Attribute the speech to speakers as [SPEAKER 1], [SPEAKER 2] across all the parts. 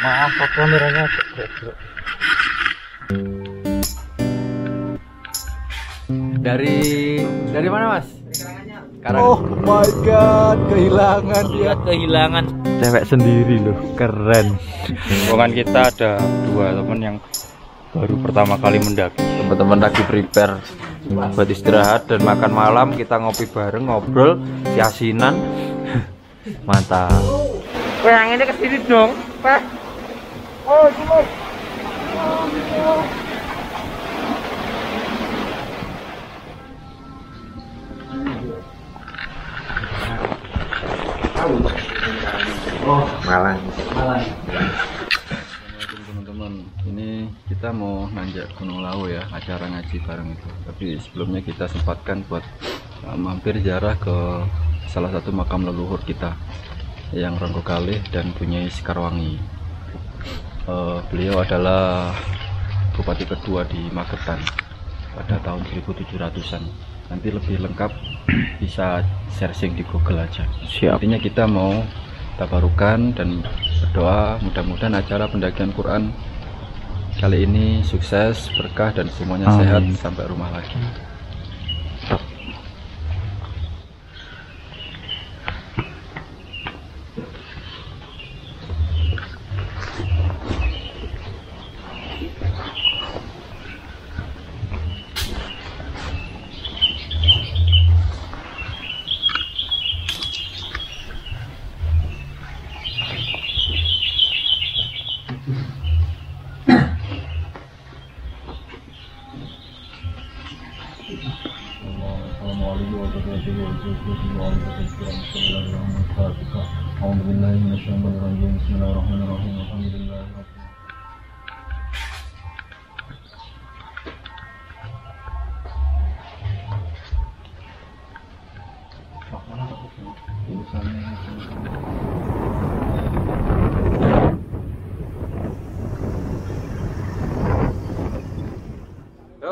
[SPEAKER 1] Maaf, kok kameranya
[SPEAKER 2] Dari dari mana mas? Karang.
[SPEAKER 1] Oh my god, kehilangan dia.
[SPEAKER 2] kehilangan cewek sendiri loh, keren.
[SPEAKER 3] Rombongan kita ada dua teman yang baru pertama kali mendaki.
[SPEAKER 2] Teman-teman lagi prepare buat istirahat dan makan malam kita ngopi bareng ngobrol siasinan mantap
[SPEAKER 3] yang ini ke sini dong, Pak.
[SPEAKER 2] Ini kita mau nanjak Gunung Lawu ya acara ngaji bareng itu. Tapi sebelumnya kita sempatkan buat uh, mampir ziarah ke salah satu makam leluhur kita yang Ronggo dan punya Sekarwangi Uh, beliau adalah bupati kedua di Magetan pada tahun 1700-an nanti lebih lengkap bisa searching di Google aja
[SPEAKER 3] Siap.
[SPEAKER 2] Artinya kita mau tabarukan dan berdoa mudah-mudahan acara pendakian Quran kali ini sukses, berkah dan semuanya
[SPEAKER 3] Amin.
[SPEAKER 2] sehat sampai rumah lagi.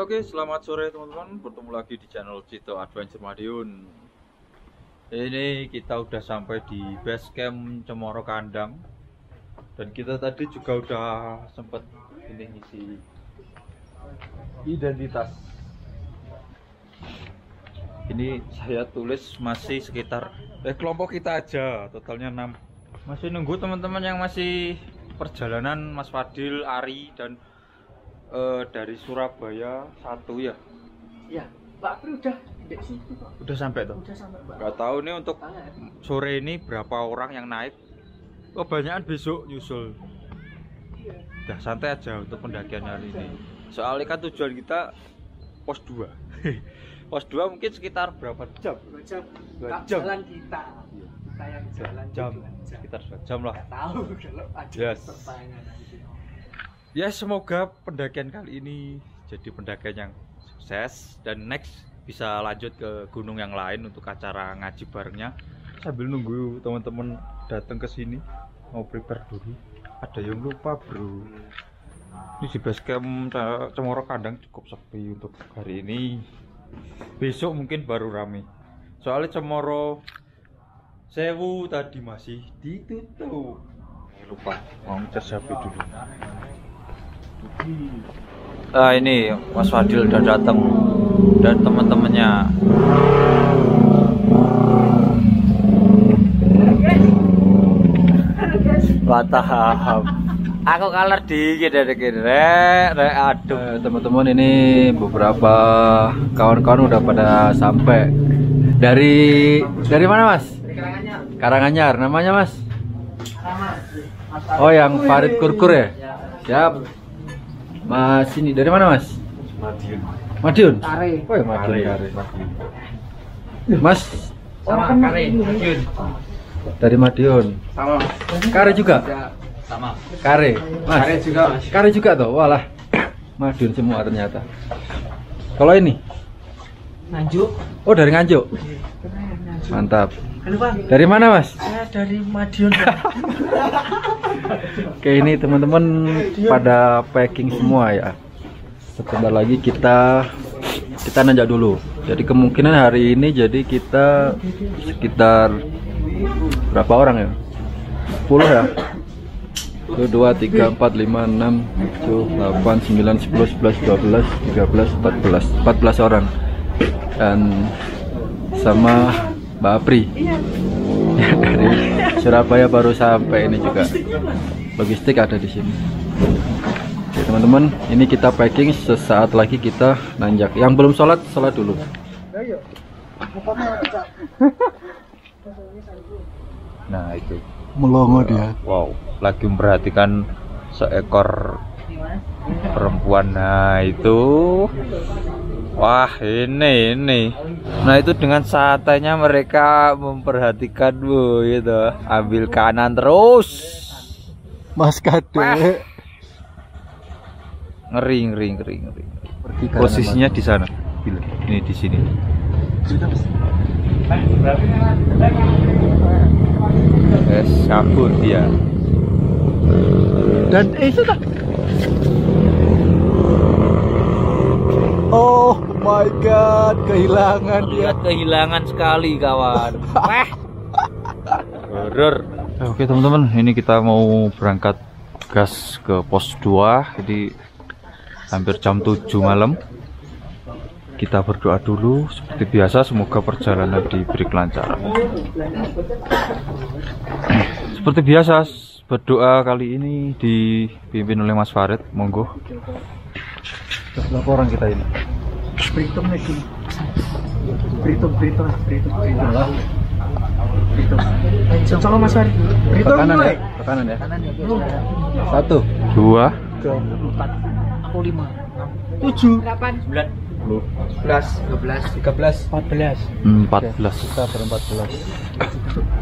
[SPEAKER 2] Oke, selamat sore teman-teman. Bertemu lagi di channel Cito Adventure Madiun. Ini kita udah sampai di base camp Cemoro Kandang. Dan kita tadi juga udah sempet ini ngisi identitas. Ini saya tulis masih sekitar eh kelompok kita aja, totalnya 6. Masih nunggu teman-teman yang masih perjalanan Mas Fadil, Ari dan eh, dari Surabaya satu ya.
[SPEAKER 4] Ya, Pak Pri udah di situ Pak.
[SPEAKER 2] Udah sampai tuh.
[SPEAKER 4] Udah sampai Pak.
[SPEAKER 2] Gak tahu nih untuk
[SPEAKER 4] Tangan.
[SPEAKER 2] sore ini berapa orang yang naik. Kebanyakan besok nyusul. Udah santai aja untuk pendakian hari ini. Soalnya kan tujuan kita pos 2. pos 2 mungkin sekitar berapa jam?
[SPEAKER 4] Dua jam.
[SPEAKER 2] Dua
[SPEAKER 4] Tak
[SPEAKER 2] jam.
[SPEAKER 4] Jalan kita. Kita yang jalan
[SPEAKER 2] Jam.
[SPEAKER 4] dua jam.
[SPEAKER 2] Sekitar 2 jam lah.
[SPEAKER 4] Nggak tahu kalau ada
[SPEAKER 2] Yes.
[SPEAKER 4] pertanyaan nanti.
[SPEAKER 2] Ya semoga pendakian kali ini jadi pendakian yang sukses. Dan next bisa lanjut ke gunung yang lain untuk acara ngaji barengnya. Sambil nunggu teman-teman datang ke sini mau prepare dulu. Ada yang lupa bro. Ini di base camp Ca- Cemoro Kandang cukup sepi untuk hari ini. Besok mungkin baru rame. Soalnya Cemoro Sewu tadi masih ditutup. Lupa mau ngecas HP dulu Ah ini Mas Fadil udah datang dan teman-temannya. Wataham. Aku kalah dikit dari kiri. Rek, rek, aduh. Teman-teman ini beberapa kawan-kawan udah pada sampai. Dari dari mana Mas? Karanganyar. Namanya Mas? Oh yang Farid Kurkur ya? Siap. Mas ini dari mana Mas? Madiun. Madiun.
[SPEAKER 4] Kare.
[SPEAKER 2] Oh ya Madiun. Mas
[SPEAKER 4] Sama Kare. Yun.
[SPEAKER 2] dari Madiun.
[SPEAKER 4] Sama.
[SPEAKER 2] Kare juga?
[SPEAKER 4] Sama.
[SPEAKER 2] Kare. Mas.
[SPEAKER 4] Kare juga.
[SPEAKER 2] Kare juga tuh. Walah. Madiun semua ternyata. Kalau ini?
[SPEAKER 4] Nganjuk.
[SPEAKER 2] Oh dari Nganjuk. Mantap.
[SPEAKER 4] Halo Bang.
[SPEAKER 2] Dari mana Mas?
[SPEAKER 4] Saya dari Madiun.
[SPEAKER 2] Oke ini teman-teman pada packing semua ya. Sebentar lagi kita kita nanjak dulu. Jadi kemungkinan hari ini jadi kita sekitar berapa orang ya? 10 ya?
[SPEAKER 1] 1, 2, 3, 4, 5, 6, 7, 8, 9, 10, 11, 12, 13, 14 14 orang Dan sama Mbak Apri Dari Surabaya baru sampai ini juga. Logistik ada di sini. Oke teman-teman Ini kita packing. Sesaat lagi kita nanjak. Yang belum sholat, sholat dulu.
[SPEAKER 2] Nah itu.
[SPEAKER 1] Melongo dia.
[SPEAKER 2] Wow, lagi memperhatikan seekor perempuan. Nah itu. Wah ini ini. Nah itu dengan santainya mereka memperhatikan bu gitu. Ambil kanan terus.
[SPEAKER 1] Mas Kade
[SPEAKER 2] Ngeri ngeri ngeri ngeri.
[SPEAKER 1] Kanan,
[SPEAKER 2] Posisinya di sana. Ini di sini. Yes, kabur dia.
[SPEAKER 1] Dan eh sudah Oh my god, kehilangan dia.
[SPEAKER 2] Lihat kehilangan sekali kawan. Wah. Horor. Oke teman-teman, ini kita mau berangkat gas ke pos 2 Jadi hampir jam 7 malam. Kita berdoa dulu seperti biasa semoga perjalanan diberi kelancaran. Seperti biasa berdoa kali ini dipimpin oleh Mas Farid, monggo.
[SPEAKER 1] Berapa orang kita ini?
[SPEAKER 4] Berhitung lagi. Berhitung, berhitung, berhitung, berhitung. Berhitung. Sama Mas Ari.
[SPEAKER 1] Ke
[SPEAKER 4] Berhitung
[SPEAKER 1] kanan ya? Ke kanan ya?
[SPEAKER 4] Kanan ya.
[SPEAKER 1] Satu
[SPEAKER 2] Dua,
[SPEAKER 4] Empat. Aku lima.
[SPEAKER 1] Tujuh
[SPEAKER 4] Sebelas. Dua belas. Tiga belas. Empat belas.
[SPEAKER 2] empat belas.
[SPEAKER 1] Kita berempat belas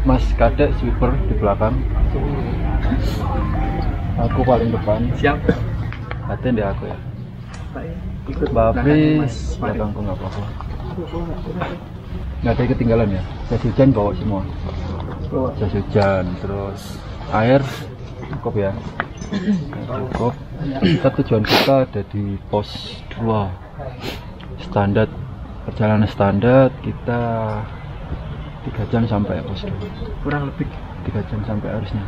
[SPEAKER 1] Mas Kadek sweeper di belakang Aku paling depan
[SPEAKER 4] Siap.
[SPEAKER 1] Batin deh aku ya
[SPEAKER 4] Ikut belakang Mas. Farid.
[SPEAKER 1] belakangku nggak apa-apa. Nggak ada yang ketinggalan ya? Jas hujan bawa semua. Jas hujan Terus air Cukup ya? Cukup. Kita tujuan kita ada di pos 2 Standar Perjalanan standar Kita tiga jam sampai pos 2
[SPEAKER 4] Kurang lebih.
[SPEAKER 1] tiga jam sampai harusnya.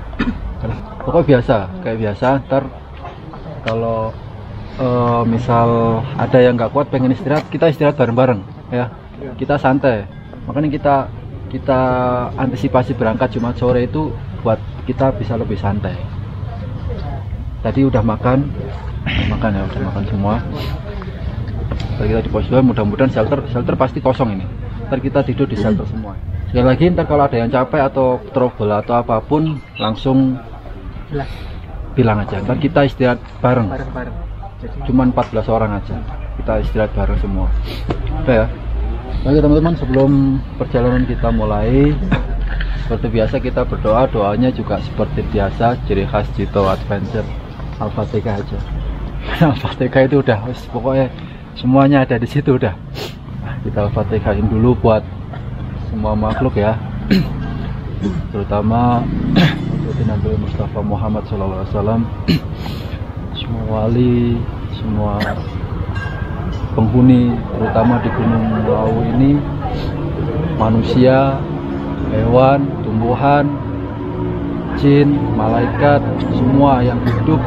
[SPEAKER 1] Pokoknya biasa kayak biasa ntar kalau eh, misal ada yang nggak kuat pengen istirahat kita istirahat bareng-bareng ya. Kita santai. Makanya kita kita antisipasi berangkat Jumat sore itu buat kita bisa lebih santai. Tadi udah makan udah makan ya udah makan semua. Ntar kita di pos 2 mudah-mudahan shelter shelter pasti kosong ini. Ntar kita tidur di shelter semua. Sekali lagi ntar kalau ada yang capek atau trouble atau apa pun
[SPEAKER 4] langsung
[SPEAKER 1] bilang aja. Ntar kita istirahat bareng.
[SPEAKER 4] Bareng-bareng. Jadi
[SPEAKER 1] cuman 14 orang aja. Kita istirahat bareng semua. Oke ya. Oke teman-teman sebelum perjalanan kita mulai seperti biasa kita berdoa. Doanya juga seperti biasa ciri khas Jito Adventure. Al-Fatihah aja. Al-Fatihah itu udah pokoknya semuanya ada di situ udah. Nah, kita Al-Fatihahin dulu buat semua makhluk ya. Terutama untuk Nabi Mustafa Muhammad SAW semua wali semua penghuni terutama di Gunung Lawu ini manusia hewan tumbuhan jin malaikat semua yang hidup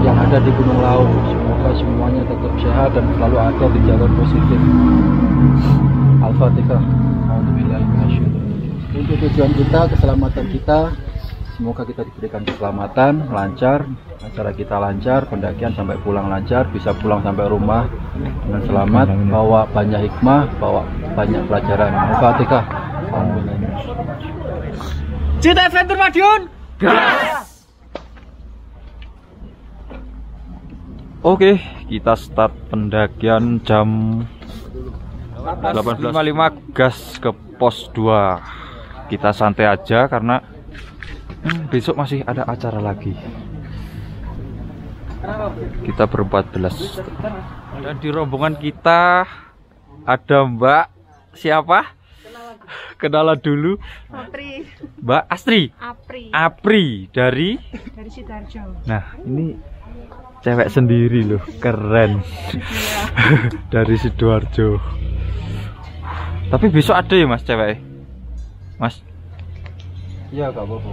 [SPEAKER 1] yang ada di Gunung Lawu. Semoga semuanya tetap sehat dan selalu ada di jalur positif. Al-Fatihah. Untuk tujuan kita keselamatan kita semoga kita diberikan keselamatan lancar acara kita lancar pendakian sampai pulang lancar bisa pulang sampai rumah dengan selamat bawa banyak hikmah bawa banyak pelajaran. Al-Fatihah
[SPEAKER 4] Cita Adventure Madiun.
[SPEAKER 2] Oke, kita start pendakian jam 18.55 gas ke pos 2 Kita santai aja karena hmm, besok masih ada acara lagi Kita berempat belas Dan di rombongan kita ada Mbak siapa? Kenalan dulu
[SPEAKER 5] Apri,
[SPEAKER 2] Mbak Astri
[SPEAKER 5] Apri
[SPEAKER 2] Apri dari
[SPEAKER 5] dari Sidoarjo.
[SPEAKER 2] Nah, ini cewek sendiri loh, keren. Dari Sidoarjo. Tapi besok ada ya Mas cewek? Mas?
[SPEAKER 1] Iya, gak apa-apa.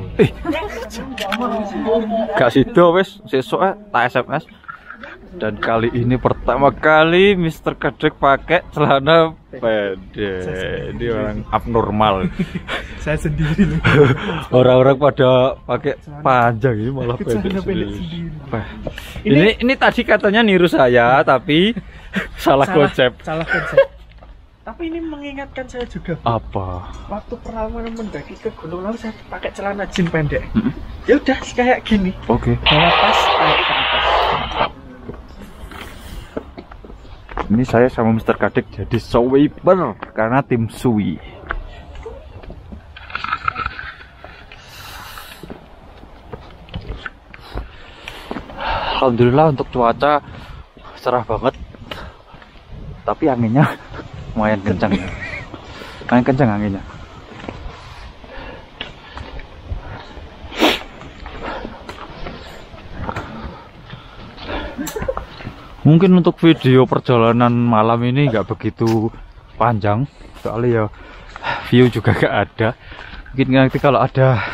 [SPEAKER 2] Gak sido wis sesuk eh, tak SMS. Dan kali ini pertama kali Mr. Kadek pakai celana pendek. Ini orang abnormal.
[SPEAKER 4] Saya sendiri.
[SPEAKER 2] Orang-orang pada pakai panjang ini malah pendek. Ini ini tadi katanya niru saya tapi salah konsep.
[SPEAKER 4] Salah konsep. Tapi ini mengingatkan saya juga.
[SPEAKER 2] Apa?
[SPEAKER 4] Waktu pertama mendaki ke Gunung Lawu saya pakai celana jeans pendek. Ya udah kayak gini.
[SPEAKER 2] Oke.
[SPEAKER 4] Bawa tas naik ke atas.
[SPEAKER 2] Ini saya sama Mr. Kadek jadi sweeper karena tim Sui. Alhamdulillah untuk cuaca cerah banget. Tapi anginnya lumayan kencang. Lumayan kencang anginnya. Mungkin untuk video perjalanan malam ini nggak begitu panjang, soalnya ya view juga nggak ada. Mungkin nanti kalau ada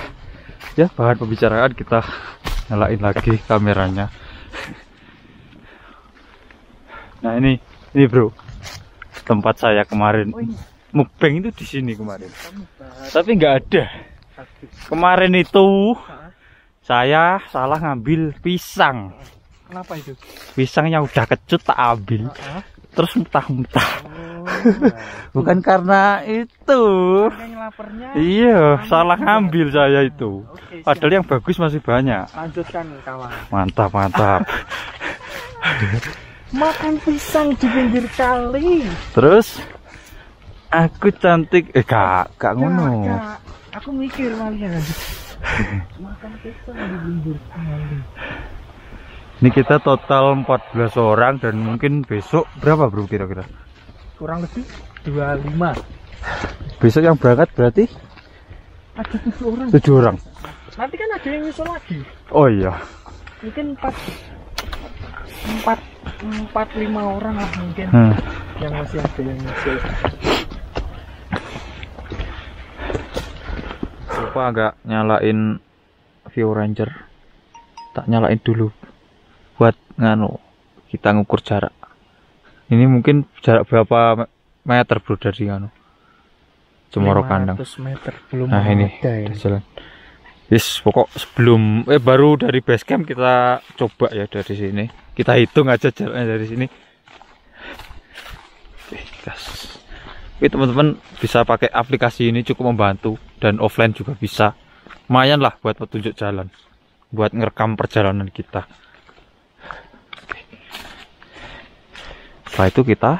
[SPEAKER 2] ya bahan pembicaraan kita nyalain lagi kameranya. Nah ini ini bro tempat saya kemarin. Mukbang itu di sini kemarin. Tapi nggak ada. Kemarin itu saya salah ngambil pisang.
[SPEAKER 4] Kenapa itu?
[SPEAKER 2] pisangnya udah kecut tak ambil. Terus muntah-muntah. Bukan karena itu. Iya salah ngambil saya itu.
[SPEAKER 4] Siap.
[SPEAKER 2] padahal yang bagus masih banyak.
[SPEAKER 4] Lanjutkan kawan.
[SPEAKER 2] mantap mantap
[SPEAKER 4] Makan pisang di pinggir kali.
[SPEAKER 2] terus aku cantik eh kak kak ngono
[SPEAKER 4] Ya. Aku mikir malah Makan pisang di pinggir kali.
[SPEAKER 2] ini kita total 14 orang dan mungkin besok berapa bro kira-kira
[SPEAKER 4] Kurang lebih 25.
[SPEAKER 2] besok yang berangkat berarti
[SPEAKER 4] Ada tujuh orang.
[SPEAKER 2] tujuh orang
[SPEAKER 4] Nanti kan ada yang nyusul lagi.
[SPEAKER 2] oh iya
[SPEAKER 4] Mungkin empat empat empat lima orang lah mungkin
[SPEAKER 2] hmm.
[SPEAKER 4] yang masih ada yang nyusul.
[SPEAKER 2] lupa agak nyalain view ranger tak nyalain dulu buat nganu kita ngukur jarak ini mungkin jarak berapa me- meter bro dari nganu Cemoro kandang
[SPEAKER 4] 500 meter belum
[SPEAKER 2] nah ini
[SPEAKER 4] ada ya.
[SPEAKER 2] jalan Yes, pokok sebelum eh baru dari base camp kita coba ya dari sini. Kita hitung aja jaraknya dari sini. Oke, teman-teman bisa pakai aplikasi ini cukup membantu dan offline juga bisa. Lumayan lah buat petunjuk jalan, buat ngerekam perjalanan kita. Setelah itu kita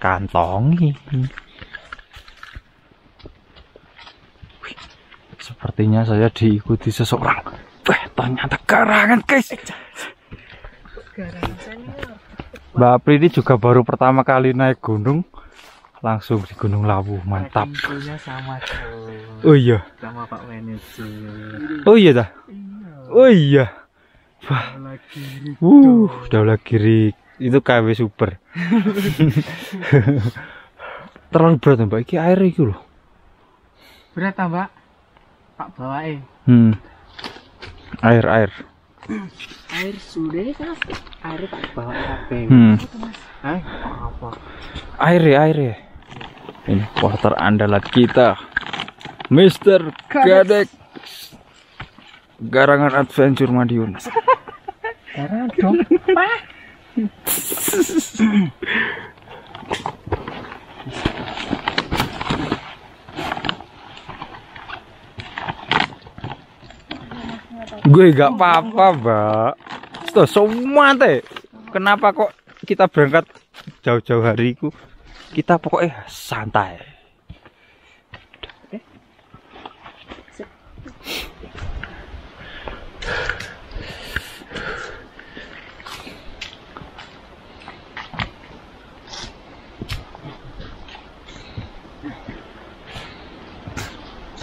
[SPEAKER 2] kantongi. Sepertinya saya diikuti seseorang. Wah, ternyata karangan, guys. Mbak Apri ini juga baru pertama kali naik gunung. Langsung di Gunung Lawu, mantap.
[SPEAKER 4] Sama tuh
[SPEAKER 2] Oh iya,
[SPEAKER 4] sama Pak Manajer.
[SPEAKER 2] oh iya dah. Oh iya.
[SPEAKER 4] Lagi
[SPEAKER 2] Uh, udah lagi rik. Itu KW super. Terlalu berat mbak. Iki air itu loh.
[SPEAKER 4] berat Mbak. Pak bawain
[SPEAKER 2] Hmm. Air air.
[SPEAKER 4] Air sudah kan air tak bawa kabeh.
[SPEAKER 2] Hmm.
[SPEAKER 4] Hah? Apa?
[SPEAKER 2] Air ya air ya. Ini water andalan kita. Mister Gadek. Garangan Adventure Madiun.
[SPEAKER 4] Karena dong.
[SPEAKER 2] Gue gak apa-apa, Mbak. Tuh, semua teh. Kenapa kok kita berangkat jauh-jauh hari itu? Kita pokoknya santai.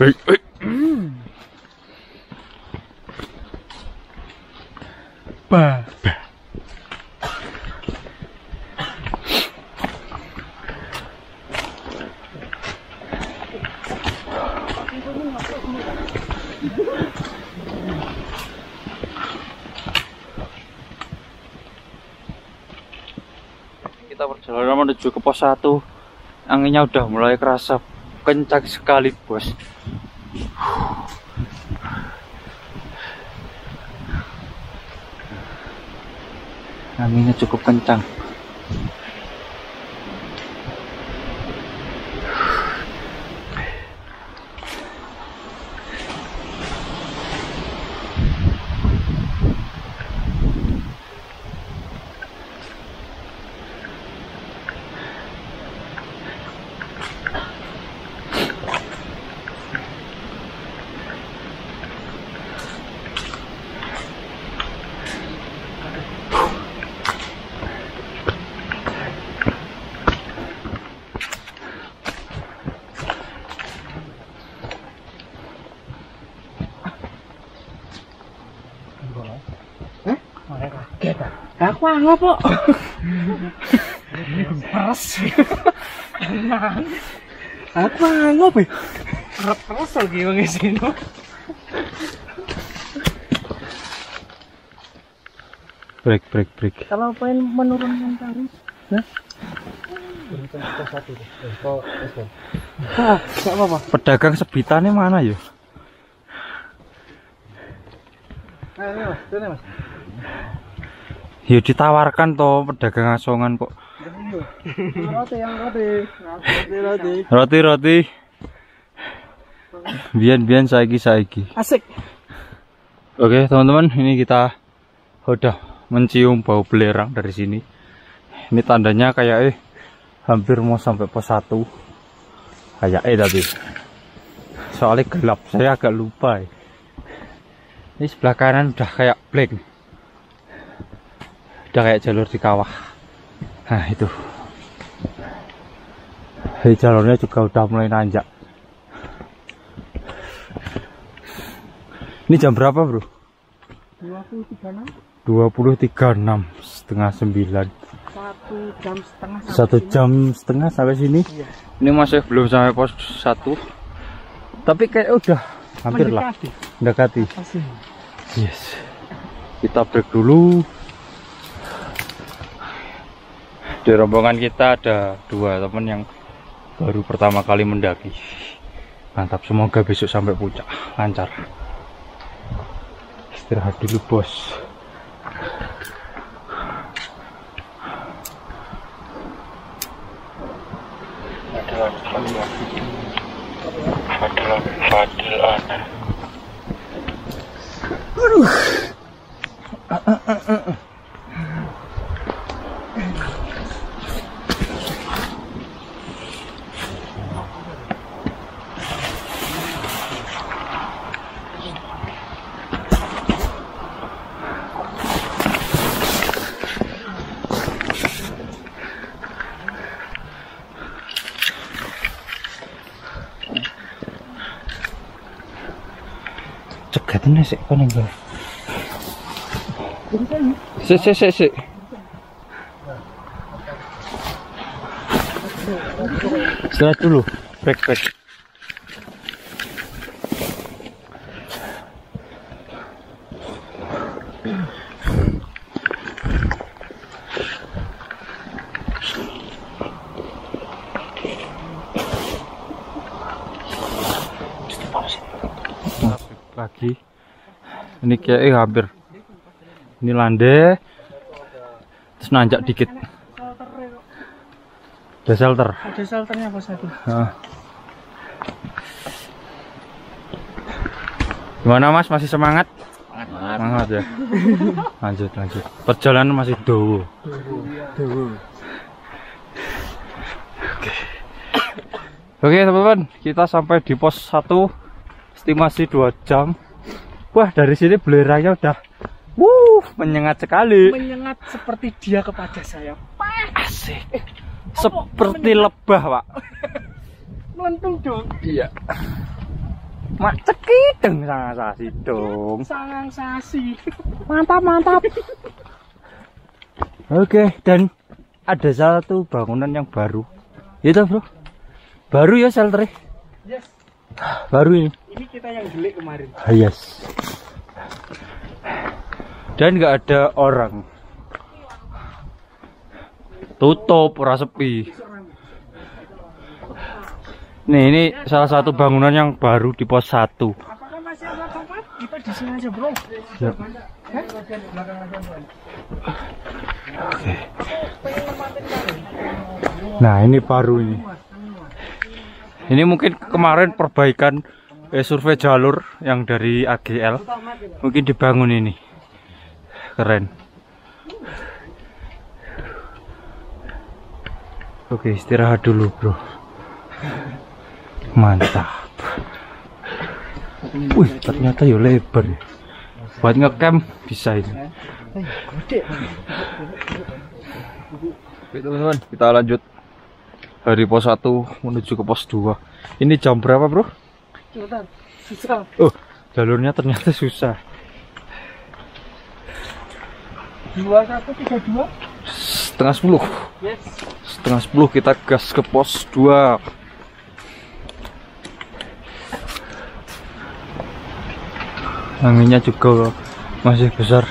[SPEAKER 2] Baik, Ba.
[SPEAKER 4] Ba.
[SPEAKER 2] kita perjalanan menuju ke pos 1 anginnya udah mulai kerasa kencang sekali bos anginnya cukup kencang
[SPEAKER 4] Angop kok. Peres. Aku angop ya. Peres lagi wong sini.
[SPEAKER 2] break break break
[SPEAKER 4] Kalau pengen menurunkan tarif, Hah, gak apa-apa.
[SPEAKER 2] pedagang sebitannya mana ya
[SPEAKER 1] Ayo, mas, sini mas.
[SPEAKER 2] Ya ditawarkan toh pedagang asongan kok
[SPEAKER 1] Roti yang roti. Roti, roti.
[SPEAKER 2] roti roti bian bian saiki saiki
[SPEAKER 4] Asik.
[SPEAKER 2] Oke teman-teman ini kita udah mencium bau belerang dari sini ini tandanya kayak eh hampir mau sampai pos 1 kayak eh tapi soalnya gelap saya agak lupa eh. ini sebelah kanan udah kayak black udah kayak jalur di kawah. Nah itu. Ini jalurnya juga udah mulai nanjak. Ini jam berapa bro?
[SPEAKER 4] 2036
[SPEAKER 2] 20.36 setengah sembilan.
[SPEAKER 4] Satu jam setengah sampai
[SPEAKER 2] satu
[SPEAKER 4] sini.
[SPEAKER 2] jam setengah sampai sini?
[SPEAKER 4] Iya.
[SPEAKER 2] ini masih belum sampai pos satu. Tapi kayak udah hampir lah.
[SPEAKER 4] Mendekati.
[SPEAKER 2] mendekati.
[SPEAKER 4] Asik.
[SPEAKER 2] yes. Kita break dulu di rombongan kita ada dua teman yang baru pertama kali mendaki. Mantap semoga besok sampai puncak. Lancar. Istirahat dulu bos. Ana cegatnya sih kan enggak Sik sik sik sik. Istirahat dulu. Break break. Pagi. Ini kayak eh, hampir. Ini landai terus nanjak dikit. Ada shelter?
[SPEAKER 4] Ada shelternya apa satu?
[SPEAKER 2] Heeh. gimana mas? Masih semangat? Semangat. Ya. Lanjut lanjut. Perjalanan masih dowo oke. Oke teman-teman. Kita sampai di pos 1 estimasi 2 jam wah dari sini belerangnya udah Wuh, menyengat sekali.
[SPEAKER 4] Menyengat seperti dia kepada saya.
[SPEAKER 2] Asik. Seperti lebah, Pak.
[SPEAKER 4] Melentung dong.
[SPEAKER 2] Iya. Mak cekideng sangat sasi dong.
[SPEAKER 4] Sangang sasi.
[SPEAKER 2] Mantap, mantap. Oke, dan ada satu bangunan yang baru. Itu, Bro. Baru ya shelter
[SPEAKER 4] Yes.
[SPEAKER 2] Baru ini.
[SPEAKER 4] Ini kita yang delik kemarin.
[SPEAKER 2] Ah, Yes. Dan nggak ada orang. Tutup, ora sepi. Nih, ini salah satu bangunan yang baru di pos 1.
[SPEAKER 4] Apakah masih ada tempat? Kita di sini aja, Bro.
[SPEAKER 2] Nah, ini baru ini. Ini mungkin kemarin perbaikan eh, survei jalur yang dari AGL. Mungkin dibangun ini. Keren. Oke, istirahat dulu, Bro. Mantap. Wih, ternyata ya lebar. Buat ngecamp bisa ini. Oke teman-teman, kita lanjut dari pos 1 menuju ke pos 2. Ini jam berapa, Bro?
[SPEAKER 4] Cepetan. Susah.
[SPEAKER 2] Oh, jalurnya ternyata susah.
[SPEAKER 4] Dua satu tiga dua.
[SPEAKER 2] Setengah 10.
[SPEAKER 4] Yes.
[SPEAKER 2] Setengah 10 kita gas ke pos 2. Anginnya juga masih besar.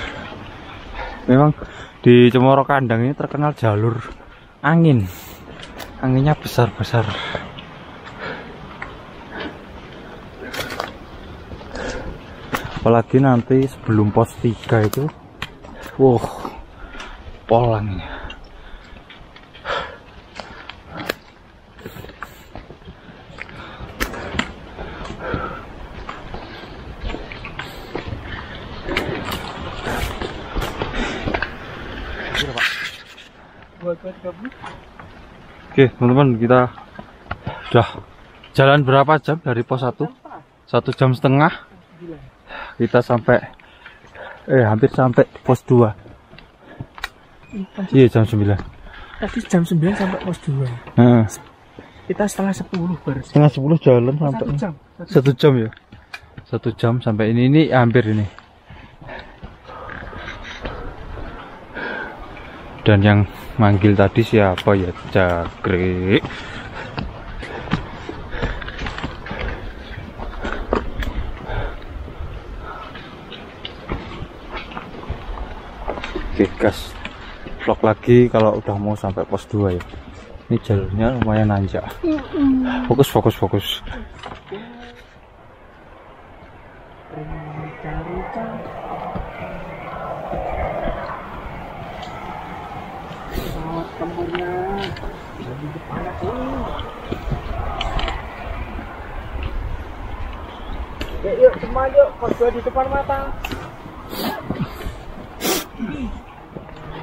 [SPEAKER 2] Memang di Cemoro Kandang ini terkenal jalur angin. Anginnya besar-besar. Apalagi nanti sebelum pos 3 itu Wow Polangnya Oke teman-teman kita udah jalan berapa jam dari pos 1 satu jam setengah. Kita sampai eh hampir sampai pos 2 iya jam 9
[SPEAKER 4] Tadi jam 9 sampai pos 2.
[SPEAKER 2] nah,
[SPEAKER 4] Kita setengah 10 baru.
[SPEAKER 2] setengah 10 jalan sampai
[SPEAKER 4] Satu jam. Satu
[SPEAKER 2] satu jam ya? Satu jam sampai ini ini hampir ini. Dan yang manggil tadi siapa ya Jagre oke gas. Vlog lagi kalau udah mau sampai pos 2 ya. Ini jalurnya lumayan nanjak. Fokus fokus fokus
[SPEAKER 4] Di depan aku. Yuk, yuk, semua yuk. Pos 2 di depan mata.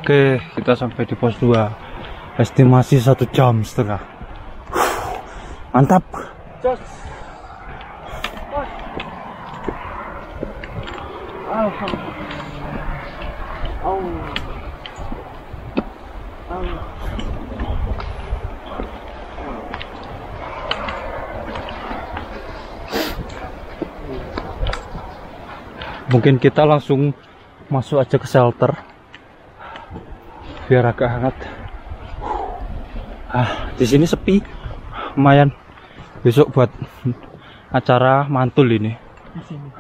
[SPEAKER 2] Oke, kita sampai di pos 2. Estimasi satu jam setengah. Mantap.
[SPEAKER 4] Jos. Alhamdulillah. Oh. Oh.
[SPEAKER 2] Mungkin kita langsung masuk aja ke shelter. Biar agak hangat. Ah, di sini sepi. Lumayan. Besok buat acara mantul ini.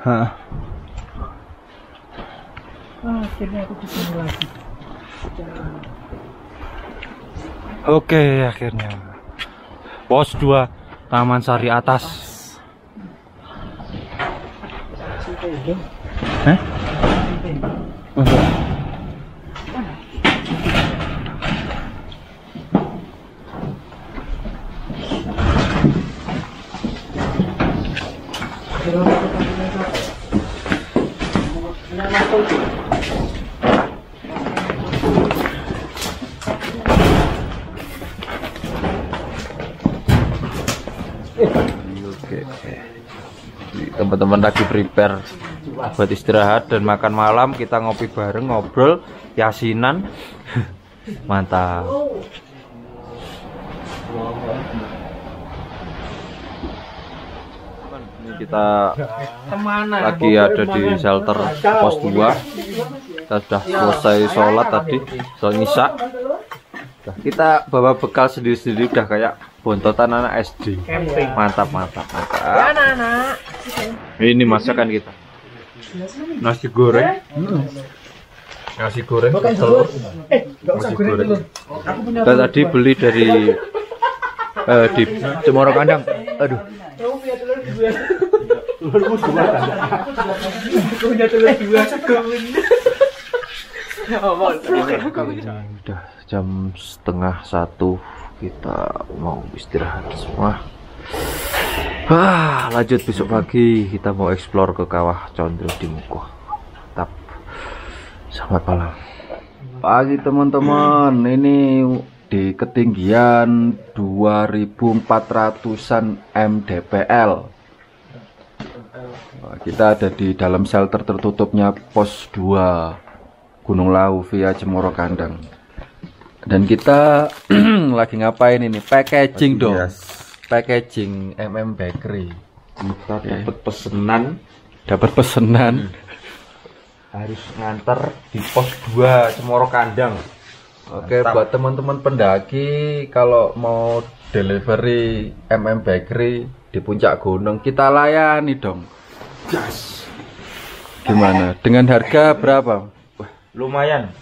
[SPEAKER 2] Hah.
[SPEAKER 4] Ah, akhirnya aku lagi.
[SPEAKER 2] Oke, akhirnya. Pos 2 Taman Sari Atas. Oke. Teman-teman lagi prepare buat istirahat dan makan malam. Kita ngopi bareng ngobrol yasinan. Mantap. Ini kita
[SPEAKER 4] Ke mana?
[SPEAKER 2] lagi ada di shelter pos 2 kita sudah selesai sholat tadi sholat isya. Nah, kita bawa bekal sendiri-sendiri udah kayak bontotan anak SD mantap mantap mantap.
[SPEAKER 4] Ya,
[SPEAKER 2] ini masakan kita nasi goreng nasi goreng
[SPEAKER 4] Bukan
[SPEAKER 2] telur.
[SPEAKER 4] Eh, nggak usah
[SPEAKER 2] Nasi
[SPEAKER 4] goreng
[SPEAKER 2] goreng.
[SPEAKER 4] telur. Aku punya
[SPEAKER 2] Kita tadi beli dari eh, di Cemoro Kandang. Aduh.
[SPEAKER 4] Kamu punya telur dua. Telurmu dua. Aku punya telur dua.
[SPEAKER 2] Udah jam setengah satu kita mau istirahat semua. Ah, lanjut besok pagi kita mau explore ke kawah Condro di Muko. Tap. Selamat malam.
[SPEAKER 1] Pagi teman-teman, ini di ketinggian 2400-an mdpl. Kita ada di dalam shelter tertutupnya pos 2 Gunung Lawu via Cemoro Kandang. Dan kita lagi ngapain ini? Packaging dong. Packaging MM Bakery.
[SPEAKER 2] Kita dapat pesenan
[SPEAKER 1] Dapat pesanan.
[SPEAKER 2] harus nganter di pos 2 Cemoro Kandang.
[SPEAKER 1] Oke, buat teman-teman pendaki kalau mau delivery MM Bakery di puncak gunung kita layani dong. Gimana? Dengan harga berapa? Wah,
[SPEAKER 2] Lumayan.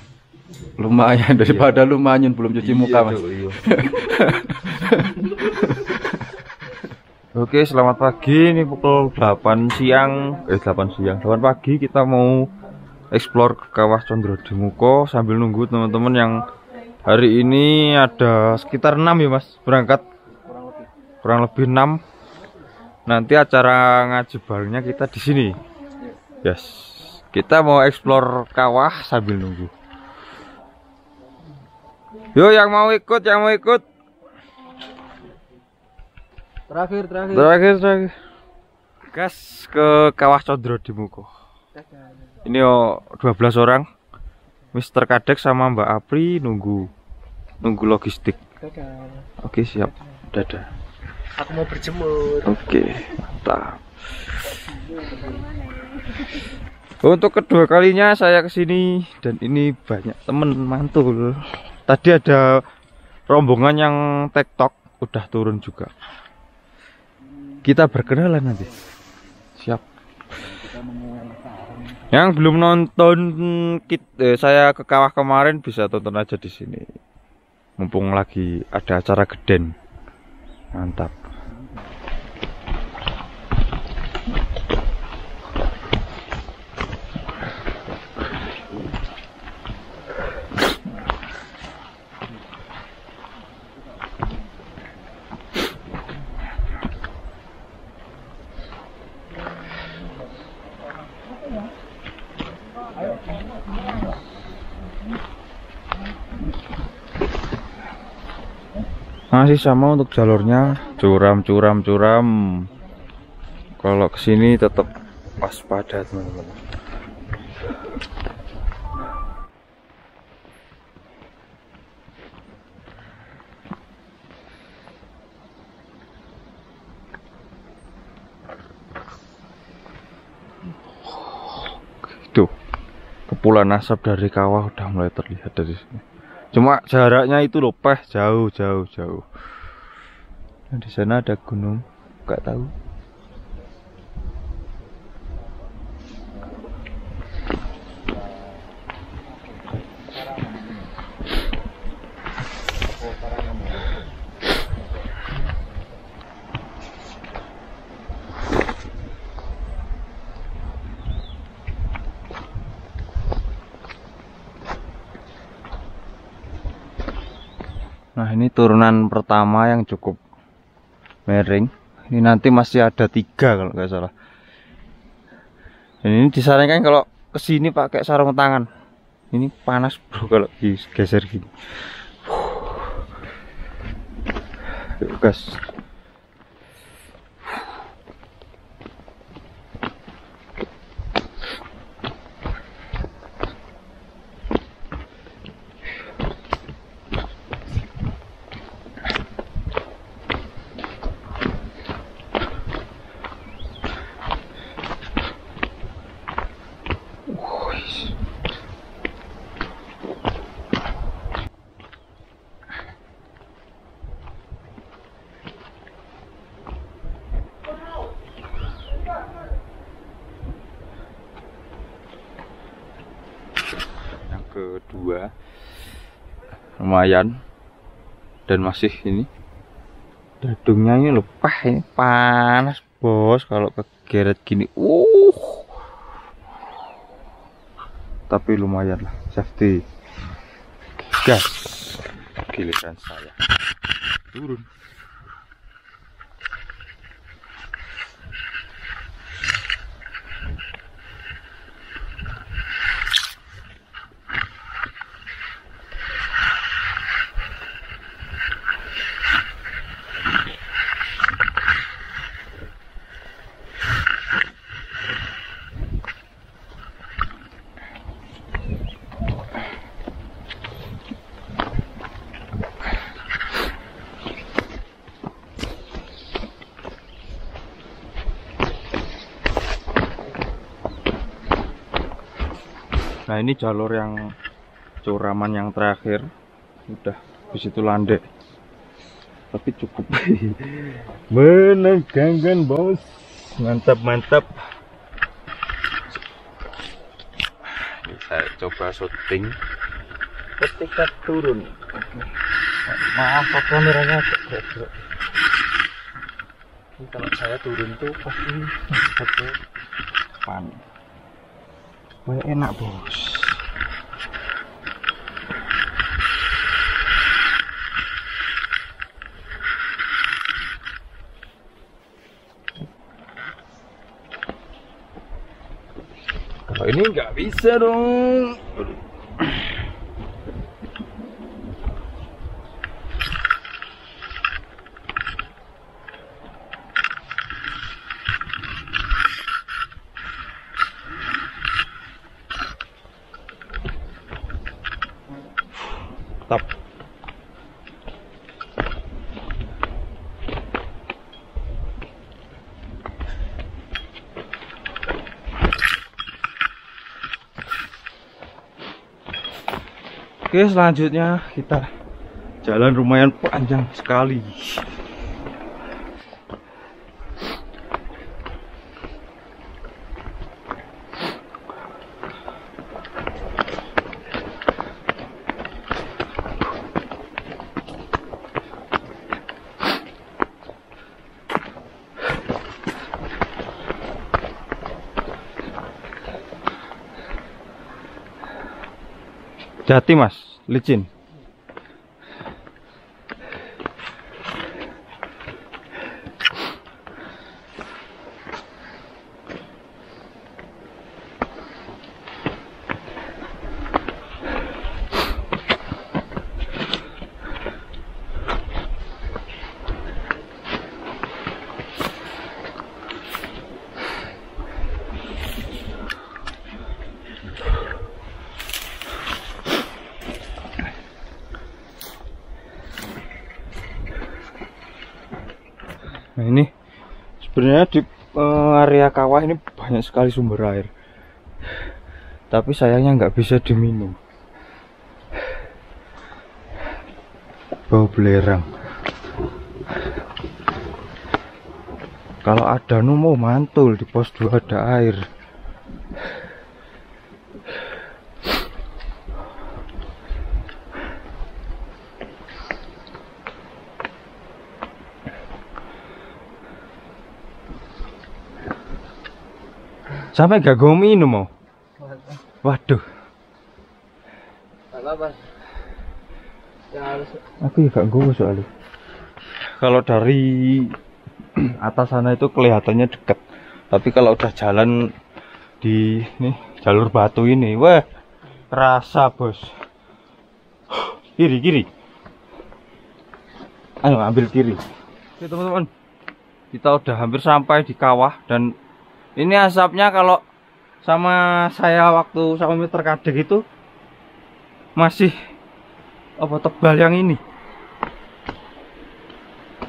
[SPEAKER 1] lumayan daripada lumayan belum cuci muka, Mas.
[SPEAKER 2] iya. Oke, selamat pagi. Ini pukul 8 siang. Eh, 8 siang. 8 pagi kita mau explore ke kawah Condro di Muko sambil nunggu teman-teman yang hari ini ada sekitar 6 ya, Mas. Berangkat kurang lebih 6. Nanti acara ngaji barengnya kita di sini. Yes. Kita mau explore kawah sambil nunggu. Yo yang mau ikut, yang mau ikut.
[SPEAKER 1] Terakhir, terakhir.
[SPEAKER 2] Terakhir, terakhir. Gas ke Kawah Condro di Muko. Ini oh 12 orang. Mister Kadek sama Mbak Apri nunggu nunggu logistik. Oke, siap. Dadah.
[SPEAKER 4] Aku mau berjemur.
[SPEAKER 2] Oke, mantap. Untuk kedua kalinya saya ke sini dan ini banyak temen mantul. Tadi ada rombongan yang tektok udah turun juga. Kita berkenalan nanti. Siap. Yang belum nonton kit- eh, saya ke kawah kemarin bisa tonton aja di sini. Mumpung lagi ada acara geden. Mantap. Sama untuk jalurnya. Curam curam curam. Kalau ke sini tetap waspada teman-teman. Kepulan asap dari kawah udah mulai terlihat dari sini Cuma jaraknya itu peh jauh, jauh, jauh. Nah, di sana ada gunung, nggak tahu. Nah ini turunan pertama yang cukup miring. Ini nanti masih ada tiga kalau nggak salah. Dan ini disarankan kalau ke sini pakai sarung tangan. Ini panas bro kalau digeser gini. Gas. Dan masih ini. Dadungnya ini lepas ini panas bos kalau kegeret gini uh. Tapi lumayan lah safety. Gas. Giliran saya. Turun Nah ini jalur yang curaman yang terakhir. Udah di situ landai tapi cukup. Menegangkan bos. Mantap mantap. Ini coba syuting. Ketika turun. Maaf kameranya ini kalau saya turun tuh pasti pan Wah, enak bos kalau ini nggak bisa dong Tap. Oke, selanjutnya kita jalan lumayan panjang sekali. Jati mas, licin. Nah ini sebenarnya di eh, area kawah ini banyak sekali sumber air. Tapi sayangnya nggak bisa diminum. Bau belerang. Kalau ada nu mantul di pos 2 ada air. Sampai gak gue minum mau. Waduh,
[SPEAKER 4] apa ya
[SPEAKER 2] aku ya gak gue soalnya. Kalau dari atas sana itu kelihatannya deket. Tapi kalau udah jalan di nih jalur batu ini, wah kerasa bos. Kiri kiri. Ayo ambil kiri. Oke teman-teman, kita udah hampir sampai di kawah dan ini asapnya kalau sama saya waktu sama meter kadek itu masih apa tebal yang ini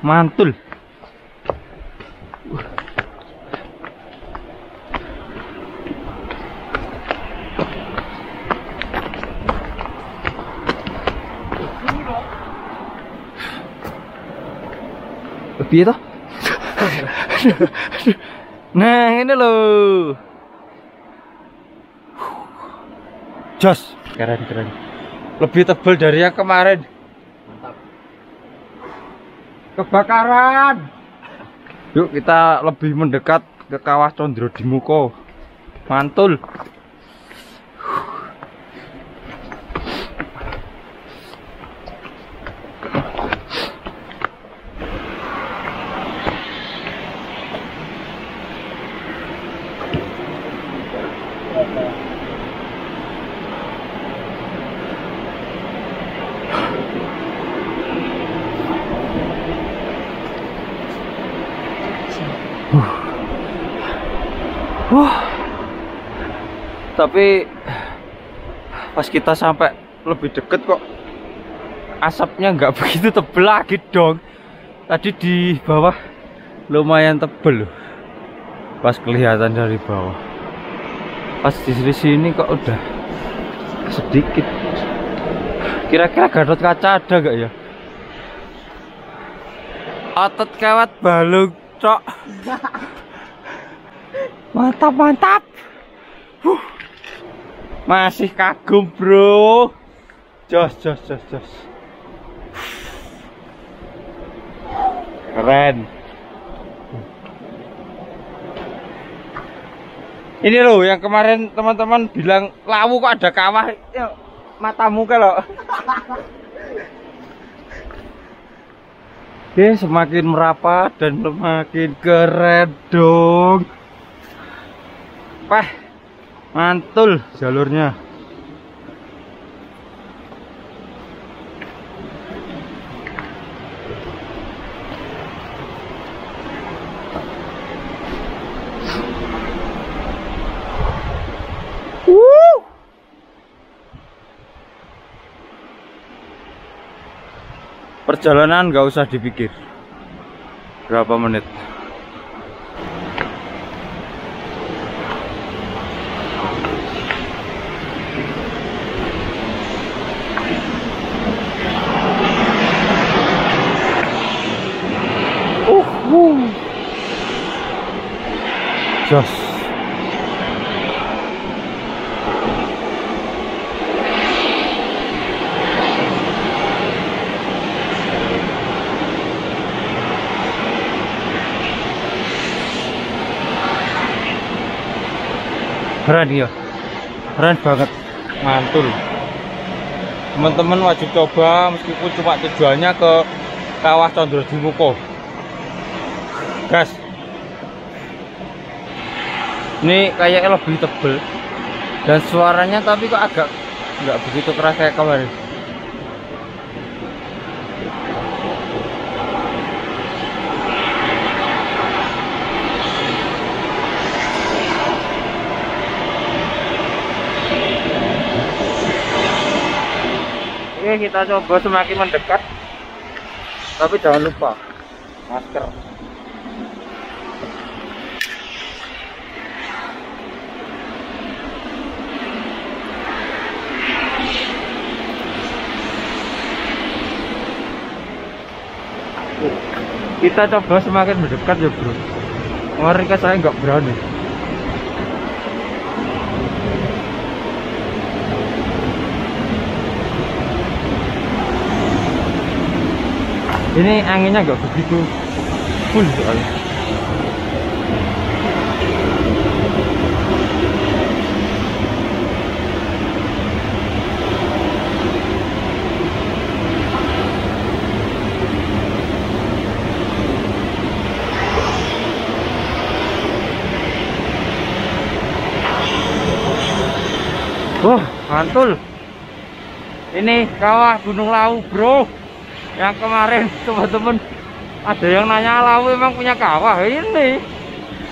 [SPEAKER 2] mantul Piye toh? nah, ini loh. Jos, keren keren. Lebih tebal dari yang kemarin. Kebakaran. Yuk kita lebih mendekat ke kawah Condro Dimuko. Mantul. Tapi pas kita sampai lebih deket kok asapnya nggak begitu tebel lagi dong. Tadi di bawah lumayan tebel loh. Pas kelihatan dari bawah. Pas di sini sini kok udah sedikit. Kira-kira Gatot kaca ada gak ya? Otot kawat balung, cok. Mantap, mantap. Huh. Masih kagum, bro. Jos, jos, jos, jos. Keren. Ini loh yang kemarin teman-teman bilang lawu kok ada kawah. Ya, matamu kalau. Oke, semakin merapat dan semakin keren dong. Wah, mantul jalurnya. Perjalanan nggak usah dipikir. Berapa menit? Uh, Jos. Keren ya. Keren banget. Mantul. Teman-teman wajib coba meskipun cuma tujuannya ke Kawah Condro Dimuko. Gas. Ini kayaknya lebih tebel dan suaranya tapi kok agak nggak begitu keras kayak kemarin. Kita coba semakin mendekat. Tapi jangan lupa masker. Kita coba semakin mendekat ya bro. Mereka saya nggak berani ini anginnya nggak begitu full soalnya Wah, mantul. Ini kawah Gunung Lawu, Bro. Yang kemarin teman-teman ada yang nanya Lawu emang punya kawah. Ini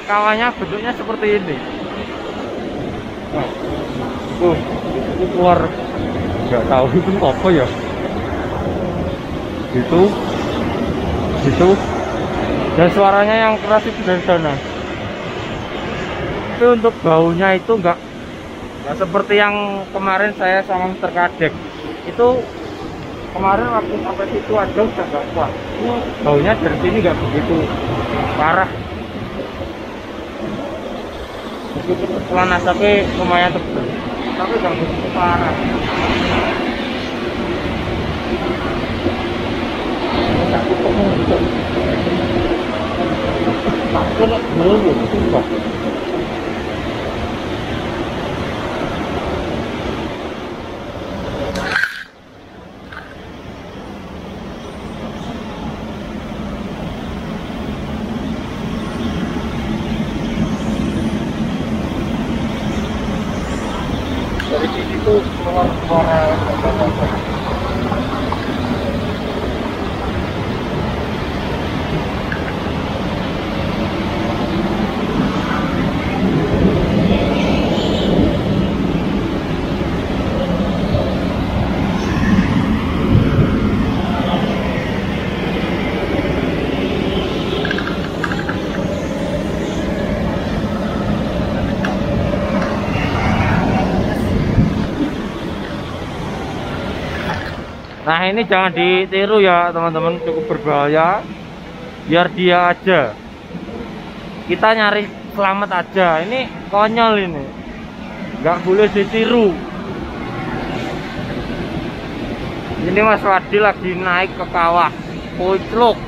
[SPEAKER 2] kawahnya bentuknya seperti ini. Uh, itu keluar nggak tahu itu apa ya. Itu itu dan suaranya yang keras itu dari sana. Tapi untuk baunya itu enggak Nah, seperti yang kemarin saya sama Mr. Kadek itu kemarin waktu sampai situ aja udah gak kuat. Baunya dari sini nggak begitu parah. Meskipun pelan tapi lumayan tebal. tapi gak begitu parah dari Nah ini jangan ditiru ya teman-teman. Cukup berbahaya. Biar dia aja. Kita nyari selamat aja. Ini konyol ini. Nggak boleh ditiru. Ini Mas Wadi lagi naik ke kawah. Pucluk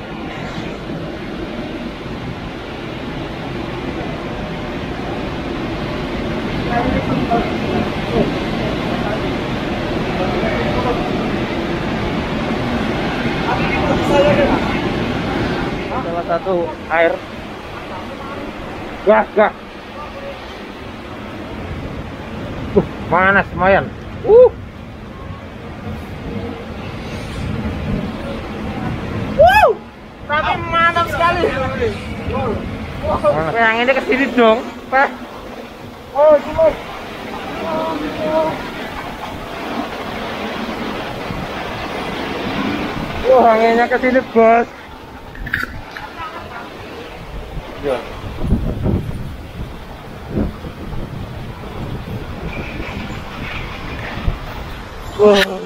[SPEAKER 2] salah satu air gas gas uh, panas lumayan uh Wuh, tapi mantap sekali. Panas. Yang ini ke sini dong, Pak. Oh, cuma. Wah, anginnya ke sini bos. Ya. Wah.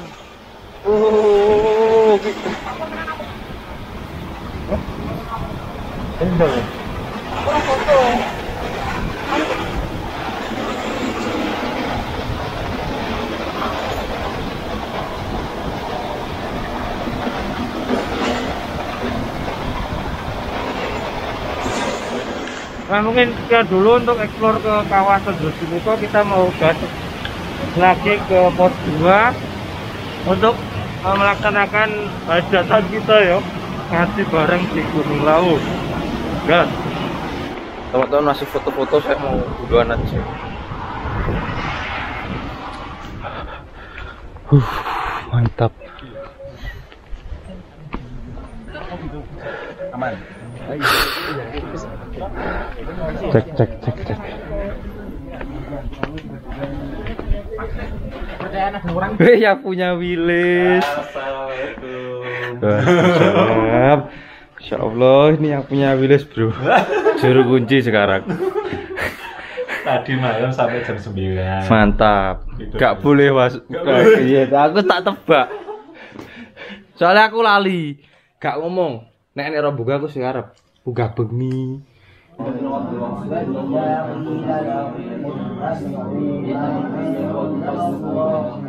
[SPEAKER 2] Nah mungkin ya dulu untuk eksplor ke kawasan Josimuko kita mau gas lagi ke pos 2 untuk eh, melaksanakan hajatan kita ya. Ngasih bareng di Gunung Lawu. Gas.
[SPEAKER 4] Teman-teman masih foto-foto saya mau duluan aja. Uh, mantap. Cek cek cek cek. Eh yang punya Wilis. Assalamualaikum. Insya Allah ini yang punya Wilis bro. Juru kunci sekarang.
[SPEAKER 6] Tadi malam sampai jam 9
[SPEAKER 4] Mantap. Gak boleh masuk. Iya, aku tak tebak. Soalnya aku lali. Gak ngomong. Nek nek buka aku sing arep. Buka bengi. فإذا قيل لهم اسمعوا ما أنزل الله